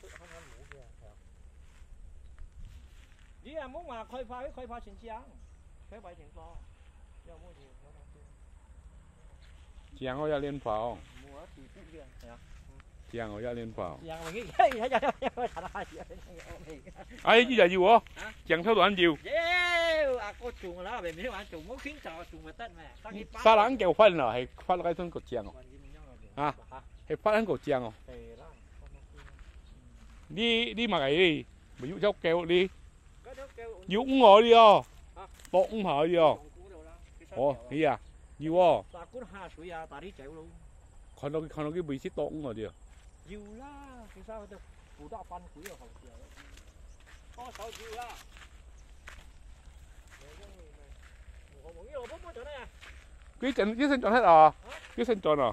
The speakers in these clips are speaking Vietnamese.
看看路去啊，你又冇話開發，開發成這樣，開發成多，又冇事，冇事。這樣我要練跑。冇啊，地主嘅，係啊。這樣我要練跑。這樣我依家依家依家依家查到下嘢，哎，依就要我，這樣偷到眼照。妖，阿哥做啦，明明玩做，冇圈就做咪得咩？沙冷夠分啦，係發嗰種個醬哦，啊，係發嗰個醬哦。đi đi mà cái gì? Mà dụ chốc kêu đi. Dũng ngồi đi ô. Bộ cũng hở đi ô. Ồ cái à? Dụ ô. Còn đâu còn đâu cái bị xít tổ cũng ngồi đi à? La cái sao được? Phụ đạo phân quý ở hồng sao dụ cái trận cái chân chọn hết à? Cái trận chọn à?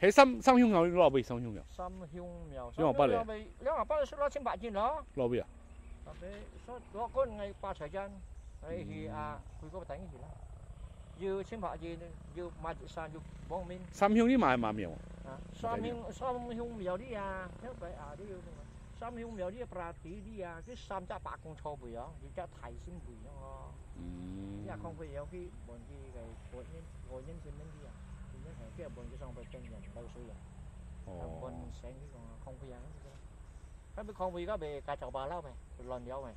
喺深深鄉有攞俾深鄉有。深鄉有。兩百嚟。兩百嚟，攞千八千咯。攞俾啊？攞俾，攞嗰陣係八齊真，係去啊，佢嗰個等住啦。要千八千，要買啲山要幫面。深鄉啲買買苗。啊，深鄉深鄉苗啲啊，因為啊啲要。三鄉苗啲，berarti 啲啊，啲三隻白公錯背啊，而家提先背咗我。嗯。因為佢有啲換啲嘅外因外因先啲啊。nước hẹn cái bồn cái sông phải chân dần đâu sử dụng oh. bồn sẽ còn không có dạng cái biết không vì có bị cà chọc bà lâu mày lòn dâu mày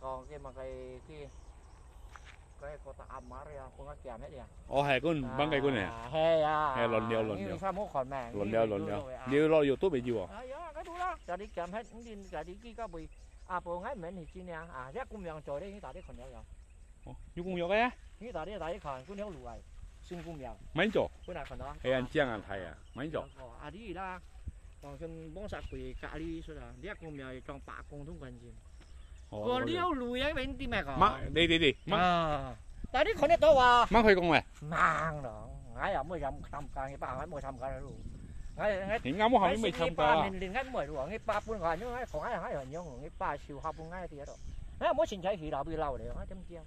còn cái mà cái cái cái có ta âm mà con cái kèm hết đi à hay con băng cái con hay à lòn dâu lòn dâu sao mốt khỏi mẹ lòn dâu lòn dâu nếu lo youtube bị gì à cái đó đó đi kèm hết đi đi kia cái bị à bộ ngay mình thì chi nè à rất cũng miệng trời đấy ta đi còn nhau rồi như cũng nhau cái á ta đi tại cái còn cũng nhau lùi 嚟，先官苗， mấy chỗ 官大看到。 hay ăn chiang ăn thầy à mấy chỗ 啊啲啦，当信帮杀佢隔离出啊，呢一个苗装白共通棍线， ồ 个撩路嘢边啲咩个？ mắc đi đi đi mắc 啊，但系啲看得到啊， mắc hơi con này 猛咯，我又冇饮参加嘅，巴我冇参加啦路，我我。 thì ngắm hỏi mới tham gia 年年紧唔系喎，你八半个人，我同我系人样，你八少下半啱啲喺度，你冇前仔去闹佢闹你，我点知啊？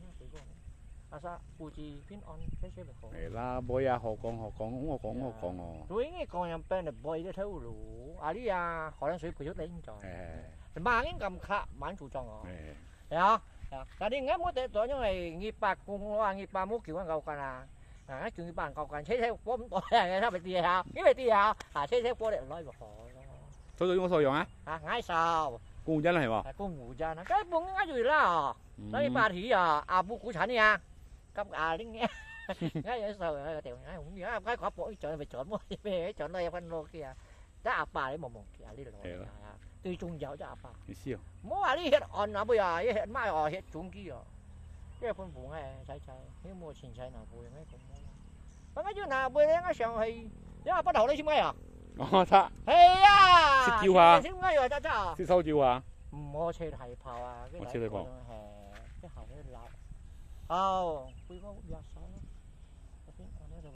아사 우지 pin on 페이스에 거. 에라 뭐야 허공 허공 허공 허공 어. 루잉이 거냥 빼는 뭐이래 태우루. 아리야 허란 수입 그요 내인 정. 예. 망인 감카 만 주정 어. 예. 야. Tại đi ngắm có thể tổ những ngày nghi bạc cùng loa nghi ba mốt kiểu ăn cầu cà nà. À, chuyện nghi bàn cầu cà chế theo bom tổ là người ta bị tiền hào. Cái bị tiền hào. À chế theo bom để lôi vào hồ. Thôi rồi chúng sôi rồi á. À ngay sau. Cùng dân này mà. Cùng ngủ dân. Cái bún ngay rồi là. Đấy bà thì à à bu củ chán nha cắm à đi nghe. Nghe ngay sao tiểu nghe không nhớ cái khóa bỏ chọn về chọn mua về chọn đây phân lô kia. Đã áp bà đấy một một kia đi rồi. À, Tuy trung giáo cho áp bà. Siêu. Mua đi hết on nó bây giờ hết mai ở hết trung kia. Cái phân vụ này trái trái nếu mua xin trái nào vui mấy cũng mà cái chỗ nào bây đấy cái sòng hay nhớ bắt đầu đấy chứ mấy à? Ờ ta hey à sức chiêu à sức ngay rồi ta ta sức sâu chiêu à mua xe thầy phào à mua xe thầy phào cái hậu nó lọc lọ oh quý có giờ sáu